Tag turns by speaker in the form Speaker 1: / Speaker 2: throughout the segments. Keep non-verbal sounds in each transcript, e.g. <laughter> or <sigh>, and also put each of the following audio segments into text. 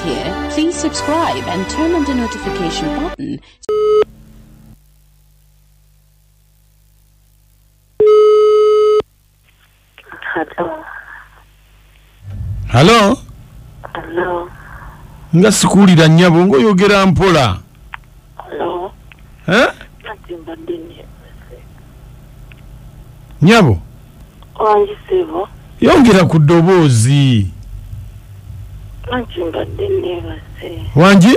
Speaker 1: here, please subscribe and turn on the notification button
Speaker 2: Hello.
Speaker 3: halo
Speaker 2: Hello.
Speaker 3: nga sikuwulira nnyabo ngaoyogera mpola
Speaker 2: Hello.
Speaker 3: Eh? Nyabo yongera ku ddoboozi
Speaker 2: anti mbadde neebase
Speaker 3: wangi?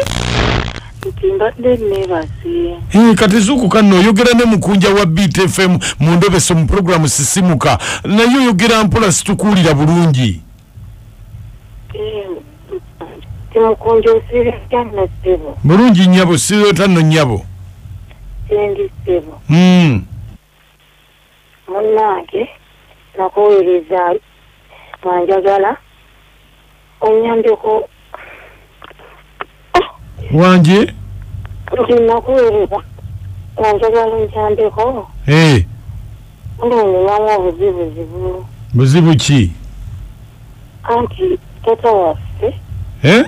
Speaker 2: Nti mbadde neebase
Speaker 3: Eh, kati zuukuka nno oyogera ne mukunja wa btfm mu ndobeso mu puroguramu sisimuka. Naye oyogera mpola situkuwulira bulungi.
Speaker 2: Timukunja osirekyanna sebo
Speaker 3: bulungi nyabo sireeta nno nyabo
Speaker 2: sendi sebo
Speaker 3: Mm.
Speaker 2: munnange nakuweereza wanjagala onyambeko
Speaker 3: wangi
Speaker 2: nti nakuweereza. Wanjagala onjambeko
Speaker 3: Eh,
Speaker 2: ndonyumamu obuzibuzibu
Speaker 3: buzibu ki?
Speaker 2: Anti tata waffe.
Speaker 3: Eh?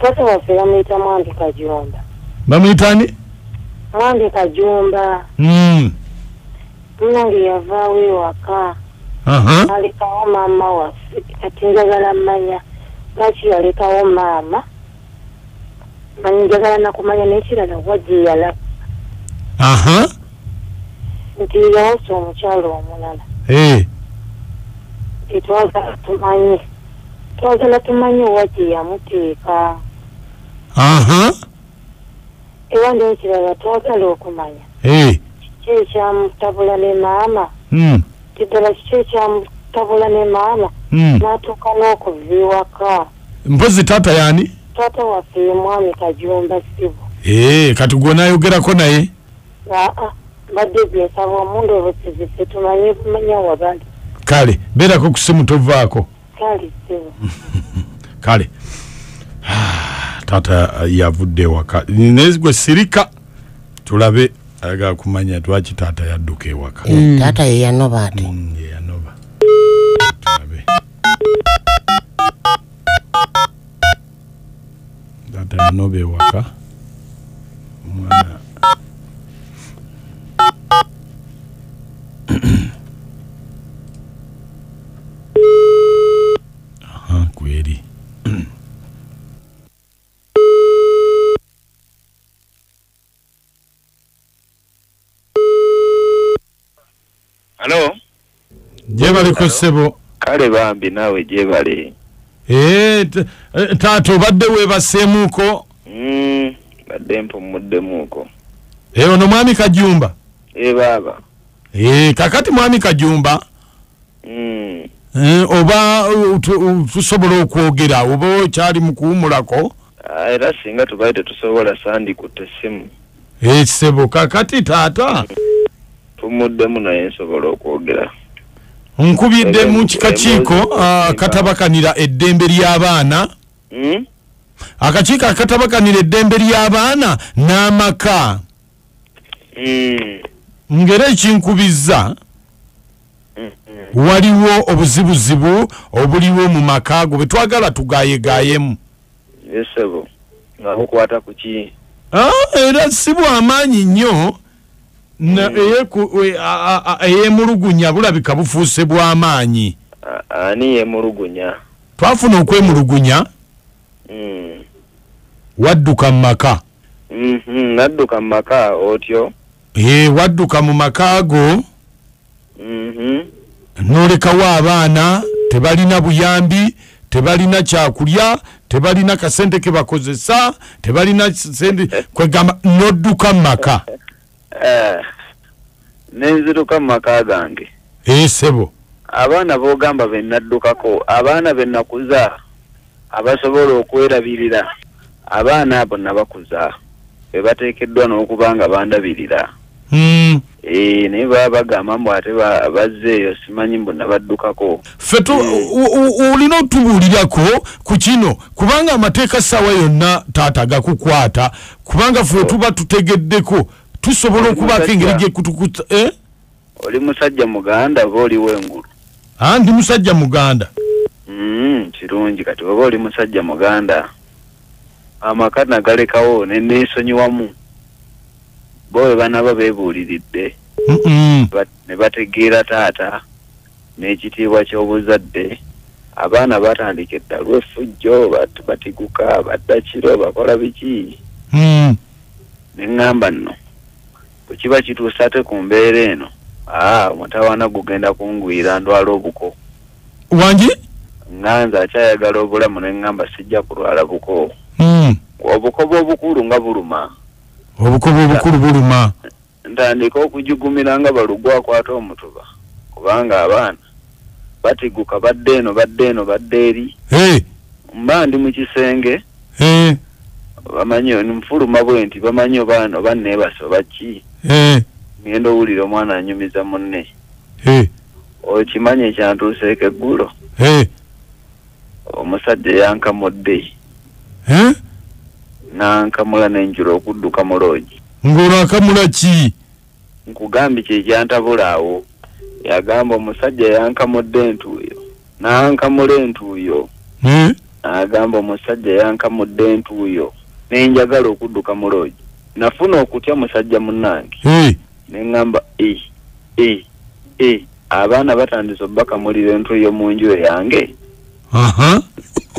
Speaker 2: tata waffe bamuyita mwambi kajumba.
Speaker 3: Bamuyitani
Speaker 2: mwambi kajumba.
Speaker 3: Mm.
Speaker 2: munange yavaawo ewaka alekawo maama waffe kati njagala mmanya lwaki yalekawo maama? Manyi njagala nakumanya n'ekirala wajje yalaba.
Speaker 3: Aha.
Speaker 2: Nti yawasa omukyalo omulala.
Speaker 3: Eh.
Speaker 2: nti twagala tumanye twagala tumanye wajje yamuteeka.
Speaker 3: Aha.
Speaker 2: Era n'ekirala twagala okumanya.
Speaker 3: Eh.
Speaker 2: kiki ekyamutabula ne maama?
Speaker 3: Mm.
Speaker 2: Tiddala kiki ekyamutabula ne maama
Speaker 3: Mm.
Speaker 2: n'atuuka n'okuva ewaka
Speaker 3: mpozi taata yani?
Speaker 2: Taata waffe ye mwami kajumba sibu.
Speaker 3: Eh, kati gwe nayogerako naye
Speaker 2: aa mbadde byesaba omundobosezese tumanye kumanya wabali
Speaker 3: kale beerako ku simu tovaako
Speaker 2: kali sibu. <laughs>
Speaker 3: Kale taata yavudde ewaka naye gwe sirika tulabe ayagala kumanya lwaki taata yadduka ewaka?
Speaker 4: Taata ye yanoba ate.
Speaker 3: Mm, ye yanoba. Tulabe taata yanoba ewaka. Omwana. <coughs> Kweri <coughs> gyebaleko ssebo.
Speaker 5: Kale bambi naawe gyebale
Speaker 3: Eh, t- eh, taata obadde weebaseemuuko
Speaker 5: Mm, badde mpumuddemuuko
Speaker 3: Eh, ono mwami kajumba?
Speaker 5: E baaba.
Speaker 3: Eh, kakati mwami kajumba?
Speaker 5: Mm,
Speaker 3: eh, oba tu- tusobola okwogera oba okyali mu kuwumulako?
Speaker 5: Ah, era singa tubaye tetusobola sandikutte essimu.
Speaker 3: Eh, ssebo kakati taata?
Speaker 5: Tumuddemu naye nsobola okwogera
Speaker 3: nkubidde mu kikakiiko
Speaker 5: ebe-
Speaker 3: ah, akatabakanira eddembe ly'abaana.
Speaker 5: Mm?
Speaker 3: akakiiko akatabakanira eddembe ly'abaana n'amaka.
Speaker 5: Mm,
Speaker 3: ng'era ekinkubizza
Speaker 5: mm, mm.
Speaker 3: waliwo obuzibuzibu obuliwo mu maka ago bwe twagala tugayegaayemu
Speaker 5: ki?
Speaker 3: Ah, era si bwamaanyi nnyo eyemulugunya bulabika bufuuse bw'amaanyi.
Speaker 5: Ani yemulugunya
Speaker 3: twafuna okwemulugunya.
Speaker 5: Mm,
Speaker 3: wadduka mu maka.
Speaker 5: Mhm, nadduka mu maka otyo?
Speaker 3: Ee wadduka mu maka ago.
Speaker 5: Mhm,
Speaker 3: n'olekawo abaana tebalina buyambi tebalina kyakulya tebalina kasente ke bakozesa tebalina sente kwegamba n'odduka mu maka <laughs>
Speaker 5: nenziruka mu maka gange.
Speaker 3: Sebo
Speaker 5: abaana b'ogamba be naddukako abaana be nakuza abasobola okwerabirira abaana abo nabakuza be bateekeddwa n'okuba nga bandabirira.
Speaker 3: Mm.
Speaker 5: ee naye baba bagamba mbu ate ba- bazzeeyo simanyi mbu nabaddukako.
Speaker 3: Ffe o- olina otubuulirako ku kino? Kubanga amateeka ssaawa yonna taata gakukwata kubanga ffe tuba tutegeddeko tusobola okubaako engeri gyekutukuta eh?
Speaker 5: oli musajja muganda oba oliwo engulu
Speaker 3: ndi musajja muganda.
Speaker 5: Mm, kirungi kati oba oli musajja muganda? Amaka nagalekawo neneesonyiwamu bo bwe banaba beebuuliridde. Ne bategeera taata n'ekitiibwa ky'obuzadde. Abaana batandika eddalu effujjo bat- batiguka badda kiro bakola biki?
Speaker 3: Mm.
Speaker 5: ne ŋŋamba nno kiba kituusa ate ku mbeera eno. Aa mutawaana gugenda kungwira ndwala obuko.
Speaker 3: Wangi?
Speaker 5: Ŋŋanza akyayagala obulamu ne ŋŋamba sijja kulwala buko.
Speaker 3: Mm.
Speaker 5: obukobo obukulu nga buluma.
Speaker 3: Obukobo obukulu buluma.
Speaker 5: Ntandika okujugumira nga balugu akwata omutuba kubanga abaana batiguka badde eno badde eno badde eri. Mba ndi mu kisenge bamanyi nfuluma bwe nti bamanyi obaana oba neebasa oba ki ngenda owulira omwana anyumiza munne. Okimanyi ekyantuuseeko eggulo? Omusajja yankamudde. N'ankamula n'enjula okudduka mu loogi.
Speaker 3: Ng'olwakamula ki?
Speaker 5: Nkugambye kyekyantabula awo. Yagamba omusajja yankamudde entuuyo. N'ankamula entuuyo. N'agamba omusajja yankamudde entuuyo nenjagala okudduka mu loogi nafuna okutya musajja munnange.
Speaker 3: Eh,
Speaker 5: ne ŋŋamba e e e abaana batandise obakamulira entuuyo mu nju yange?
Speaker 3: Aha.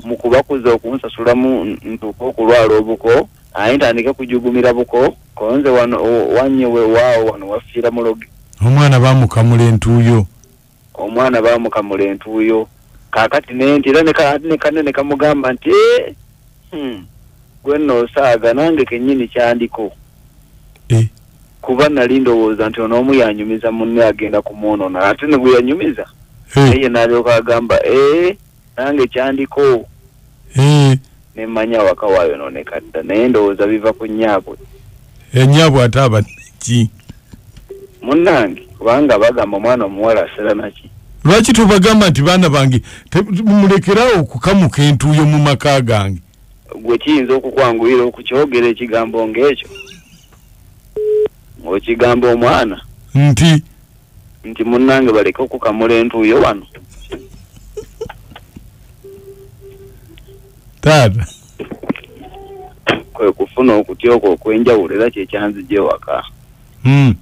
Speaker 5: Mu kubakuza okunsasulamu ntuuka okulwala obuko aye ntandike kujugumira buko konze wano wannyewe waawo wano wafiira muloge
Speaker 3: omwana bamukamula entuuyo.
Speaker 5: Omwana baamukamula entuuyo. Kaakati nenti era ne ka- ate ne kanne ne kamugamba nti "Eh, hmm, gwe nno osaaga nange kennyini kyandiko.
Speaker 3: Eh.
Speaker 5: kuba nali ndowooza nti onoomu yanyumiza munne agenda kumwonoona ate ne bwe yanyumiza
Speaker 3: Eh,
Speaker 5: naye n'alyoka agamba ee nange kyandiko.
Speaker 3: Eh,
Speaker 5: ne mmanya awaka waayononeka dda naye ndowooza biva ku nnyabwe.
Speaker 3: Ennyabwe ate aba ki?
Speaker 5: Munnange kubanga bagamba omwana omuwala asera naki
Speaker 3: lwaki tubagamba nti baana bange mulekerawo okukamuka entuuyo mu maka gange
Speaker 5: gwe kiyinza okukwanguyira okukyogera ekigambo ng'ekyo. Ng'okigamba omwana.
Speaker 3: Nti?
Speaker 5: Nti munnange baleke okukamula entuuyo wano.
Speaker 3: Taata.
Speaker 5: Kwe kufuna okutya okwo okwenjawulo era kyekyanzija ewaka
Speaker 3: Mm.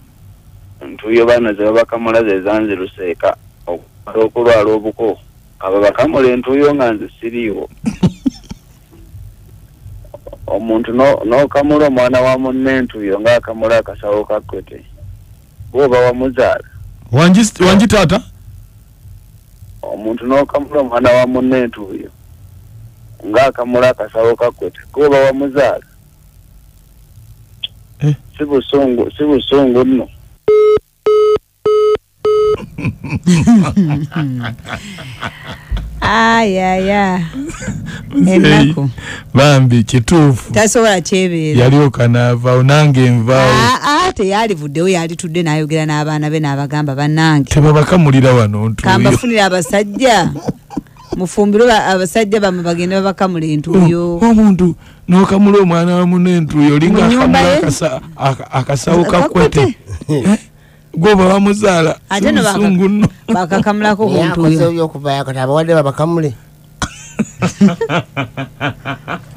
Speaker 5: ntuuyo baana ze babakamula ze zanziruseeka okumala okulwala obuko. Abo bakamula entuuyo nga nze siriiwo omuntu no- n'okamula omwana wa munne entuuyo ng'akamula akasawo kakwete bwoba wamuzaala
Speaker 3: wangi taata?
Speaker 5: Omuntu n'okamula omwana wa munne entuuyo ng'akamula akasawo kakwete gwoba wamuzaala
Speaker 3: Eh.
Speaker 5: si busungu si busungu nno <laughs>
Speaker 4: ayaya ennaku
Speaker 3: bambi kituufu.
Speaker 4: Tasobola kyebeera
Speaker 3: yalyoka naavaawo nange nvaawo
Speaker 4: aa teyalivuddewo yalitudde n'ayogera n'abaana be n'abagamba bannange.
Speaker 3: Tebabakamulira wano ntuuyo
Speaker 4: kambafunire abasajja. Mufumbire ba- abasajja bamwe bagende babakamula entuuyo.
Speaker 3: Oh, omuntu n'okamula omwana wamu n'entuuyo olinga akamula akasawo kakwete.
Speaker 4: Kakwete.
Speaker 3: Gwoba wamuzaala
Speaker 4: ate no baka-
Speaker 3: sibusungu nno.
Speaker 4: bakakamulako ku
Speaker 6: naye akoze
Speaker 4: ntuuyo
Speaker 6: ebyokuvayo kati abawadde babakamule <laughs>